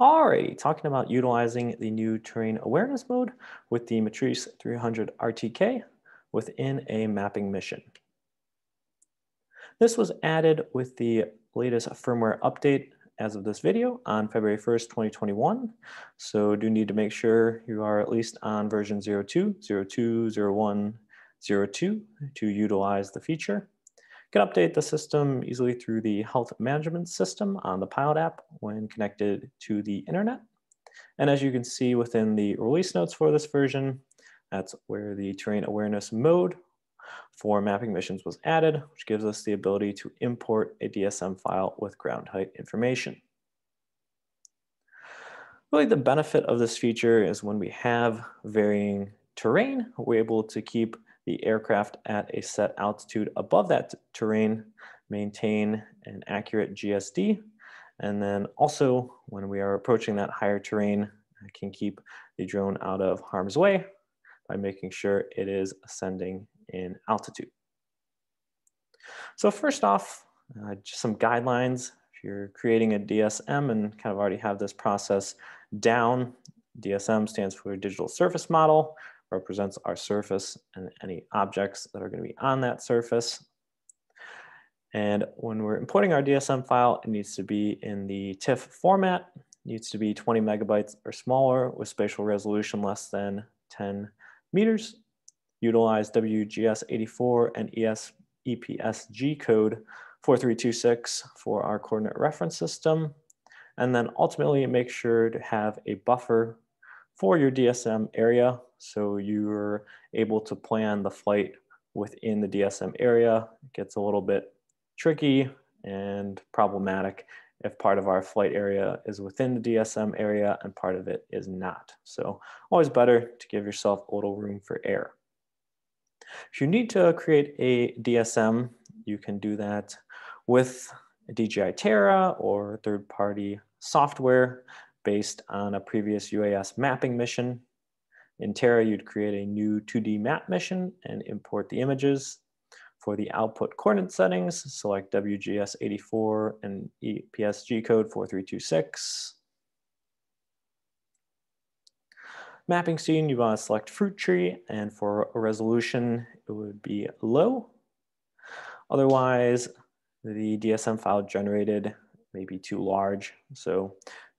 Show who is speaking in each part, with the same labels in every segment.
Speaker 1: Alrighty, talking about utilizing the new terrain awareness mode with the Matrice 300 RTK within a mapping mission. This was added with the latest firmware update as of this video on February 1st, 2021. So do need to make sure you are at least on version 02, 02, 01, 02 to utilize the feature. Can update the system easily through the health management system on the Pilot app when connected to the internet. And as you can see within the release notes for this version, that's where the terrain awareness mode for mapping missions was added, which gives us the ability to import a DSM file with ground height information. Really the benefit of this feature is when we have varying terrain, we're able to keep the aircraft at a set altitude above that terrain, maintain an accurate GSD, and then also when we are approaching that higher terrain, I can keep the drone out of harm's way by making sure it is ascending in altitude. So first off, uh, just some guidelines. If you're creating a DSM and kind of already have this process down, DSM stands for Digital Surface Model, represents our surface and any objects that are going to be on that surface. And when we're importing our DSM file, it needs to be in the TIFF format, it needs to be 20 megabytes or smaller with spatial resolution less than 10 meters utilize WGS84 and ES, EPSG code 4326 for our coordinate reference system. And then ultimately make sure to have a buffer for your DSM area so you're able to plan the flight within the DSM area. It gets a little bit tricky and problematic if part of our flight area is within the DSM area and part of it is not. So always better to give yourself a little room for error. If you need to create a DSM, you can do that with DJI Terra or third-party software based on a previous UAS mapping mission. In Terra, you'd create a new 2D map mission and import the images. For the output coordinate settings, select WGS84 and EPSG code 4326. Mapping scene, you want to select fruit tree, and for a resolution, it would be low. Otherwise, the DSM file generated may be too large, so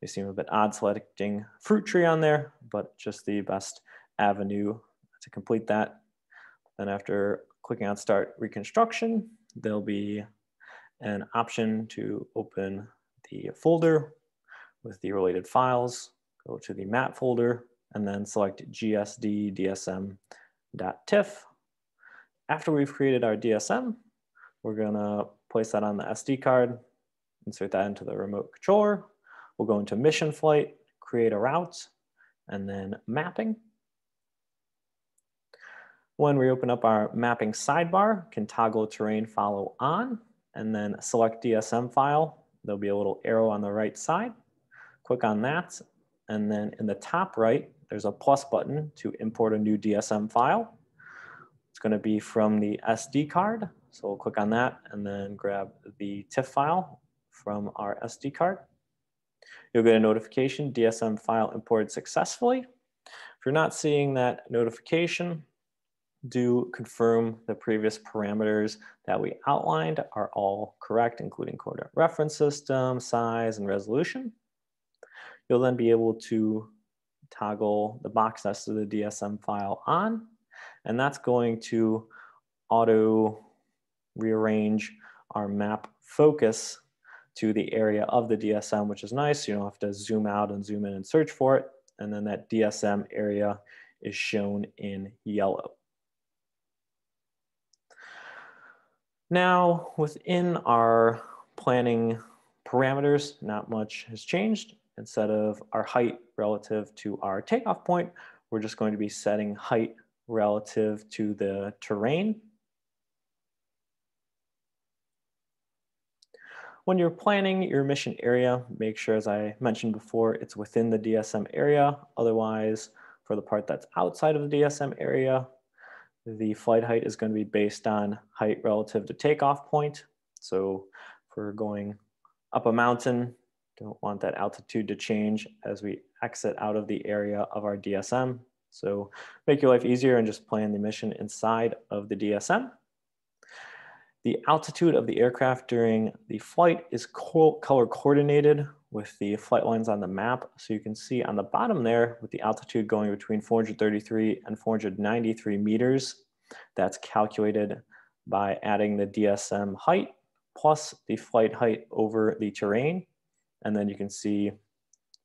Speaker 1: seem a bit odd selecting fruit tree on there, but just the best avenue to complete that. Then after clicking on Start Reconstruction, there'll be an option to open the folder with the related files, go to the map folder, and then select gsd dsm.tiff. After we've created our DSM, we're gonna place that on the SD card, insert that into the remote controller. We'll go into mission flight, create a route, and then mapping. When we open up our mapping sidebar, can toggle terrain follow on, and then select DSM file. There'll be a little arrow on the right side. Click on that, and then in the top right, there's a plus button to import a new DSM file. It's going to be from the SD card. So we'll click on that and then grab the TIFF file from our SD card. You'll get a notification, DSM file imported successfully. If you're not seeing that notification, do confirm the previous parameters that we outlined are all correct, including coordinate reference system, size, and resolution. You'll then be able to toggle the box next to the DSM file on, and that's going to auto rearrange our map focus to the area of the DSM, which is nice. You don't have to zoom out and zoom in and search for it. And then that DSM area is shown in yellow. Now, within our planning parameters, not much has changed instead of our height relative to our takeoff point, we're just going to be setting height relative to the terrain. When you're planning your mission area, make sure, as I mentioned before, it's within the DSM area. Otherwise, for the part that's outside of the DSM area, the flight height is going to be based on height relative to takeoff point. So if we're going up a mountain, Don't want that altitude to change as we exit out of the area of our DSM. So make your life easier and just plan the mission inside of the DSM. The altitude of the aircraft during the flight is color coordinated with the flight lines on the map. So you can see on the bottom there with the altitude going between 433 and 493 meters, that's calculated by adding the DSM height plus the flight height over the terrain. And then you can see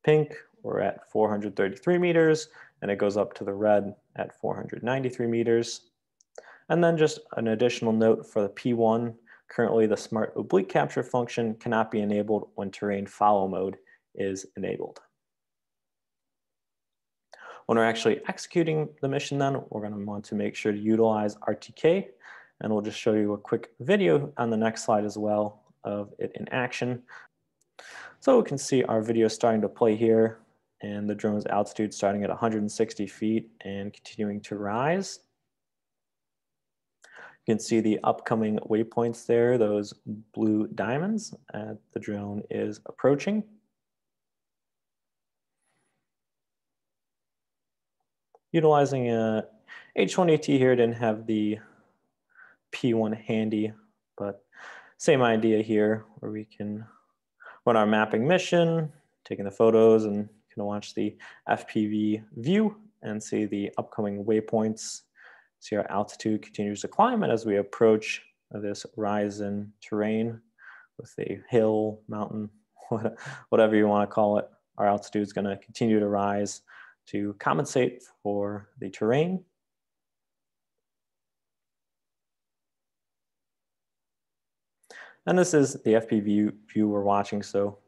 Speaker 1: pink, we're at 433 meters, and it goes up to the red at 493 meters. And then just an additional note for the P1, currently the smart oblique capture function cannot be enabled when terrain follow mode is enabled. When we're actually executing the mission then, we're gonna want to make sure to utilize RTK, and we'll just show you a quick video on the next slide as well of it in action. So we can see our video starting to play here and the drone's altitude starting at 160 feet and continuing to rise. You can see the upcoming waypoints there, those blue diamonds the drone is approaching. Utilizing a H1AT here, didn't have the P1 handy, but same idea here where we can run our mapping mission, taking the photos and can watch the FPV view and see the upcoming waypoints. See our altitude continues to climb and as we approach this rise in terrain with a hill, mountain, whatever you want to call it, our altitude is going to continue to rise to compensate for the terrain. And this is the FPV view we're watching. So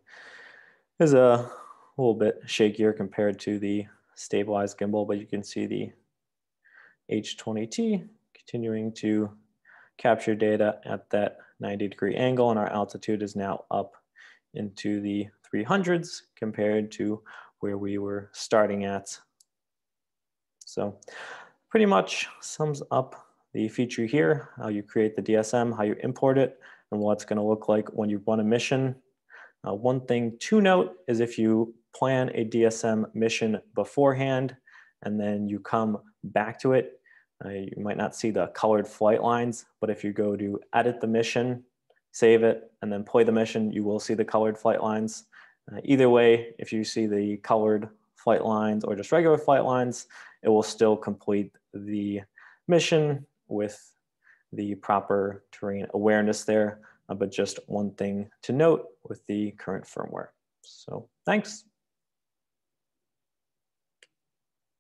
Speaker 1: a a little bit shakier compared to the stabilized gimbal, but you can see the H20T continuing to capture data at that 90 degree angle and our altitude is now up into the 300s compared to where we were starting at. So pretty much sums up the feature here, how you create the DSM, how you import it, and what it's gonna look like when you run a mission. Uh, one thing to note is if you plan a DSM mission beforehand and then you come back to it. Uh, you might not see the colored flight lines, but if you go to edit the mission, save it, and then play the mission, you will see the colored flight lines. Uh, either way, if you see the colored flight lines or just regular flight lines, it will still complete the mission with the proper terrain awareness there. Uh, but just one thing to note with the current firmware. So thanks.